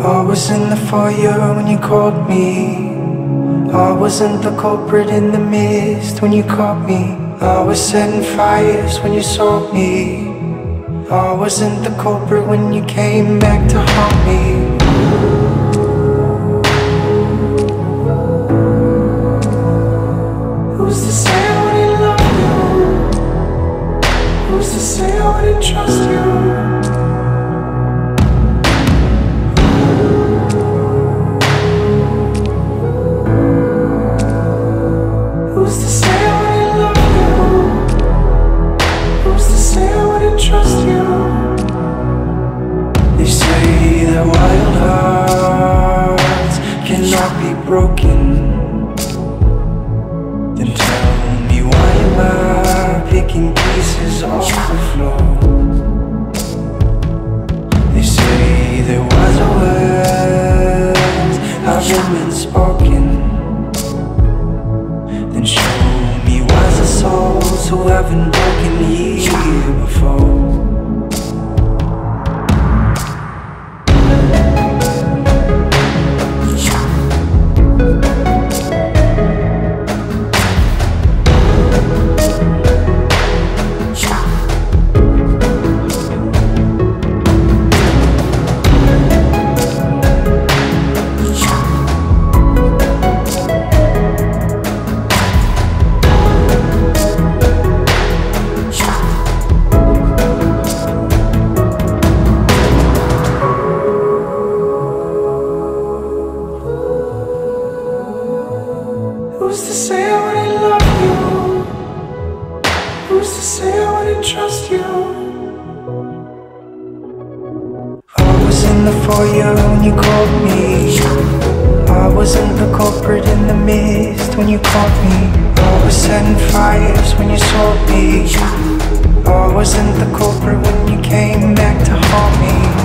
I was in the fire when you called me. I wasn't the culprit in the mist when you caught me. I was setting fires when you saw me. I wasn't the culprit when you came back to haunt me. Who's to say I wouldn't love you? Who's to say I wouldn't trust you? Picking pieces off the floor? Who's to say I wouldn't trust you? I was in the foyer when you called me. I wasn't the culprit in the mist when you caught me. I was setting fires when you saw me. I wasn't the culprit when you came back to haunt me.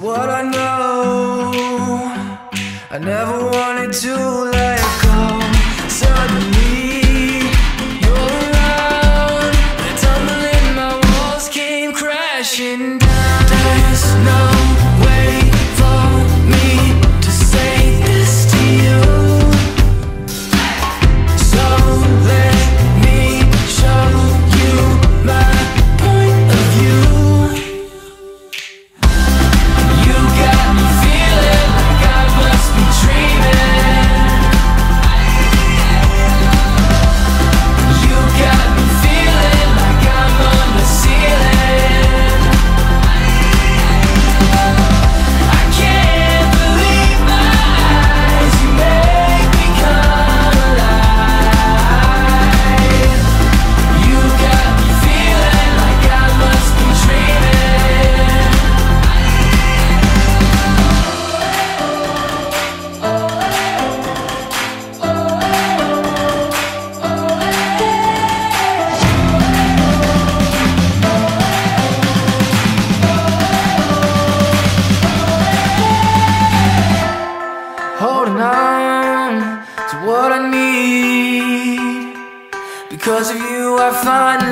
What I know. I never wanted to let go. Suddenly, you're around. And tumbling, my walls came crashing down. There's no you,